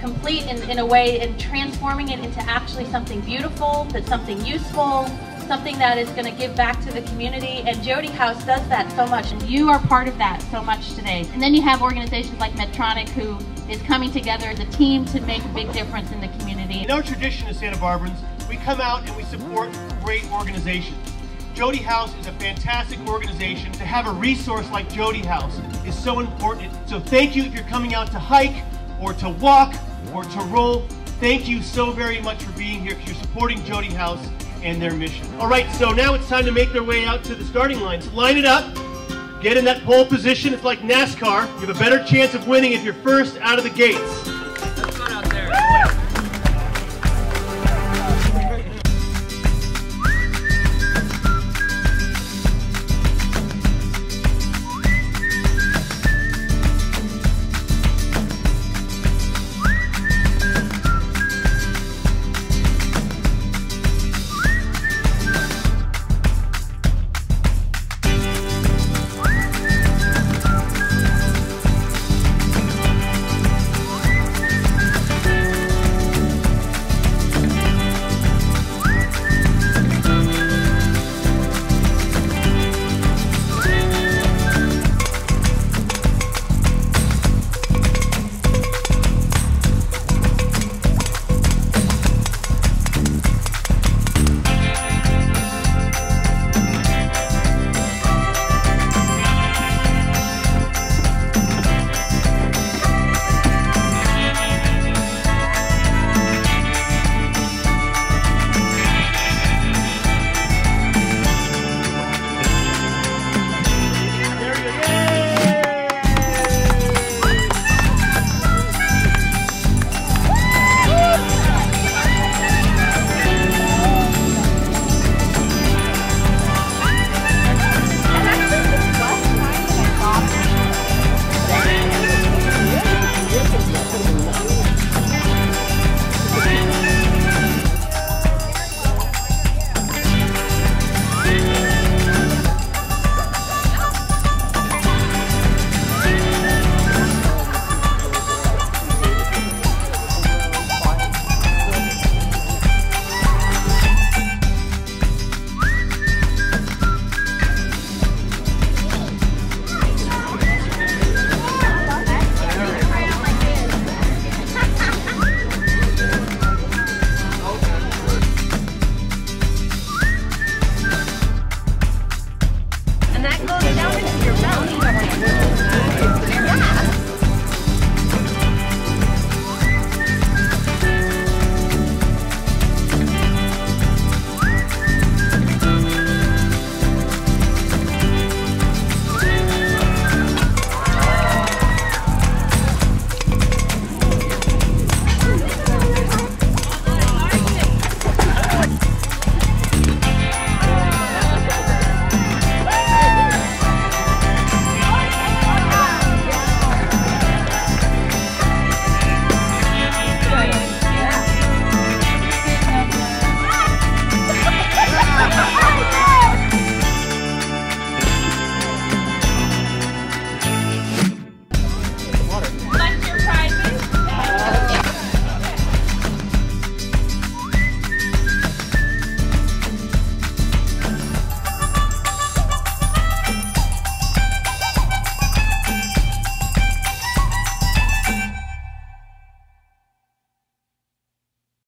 complete in, in a way and transforming it into actually something beautiful, that's something useful, something that is going to give back to the community. And Jodi House does that so much, and you are part of that so much today. And then you have organizations like Medtronic who is coming together as a team to make a big difference in the community. In our tradition as Santa Barbarans, we come out and we support great organizations. Jodi House is a fantastic organization. To have a resource like Jodi House is so important. So thank you if you're coming out to hike or to walk or to roll. Thank you so very much for being here because you're supporting Jodi House and their mission. All right, so now it's time to make their way out to the starting line. So line it up, get in that pole position. It's like NASCAR. You have a better chance of winning if you're first out of the gates.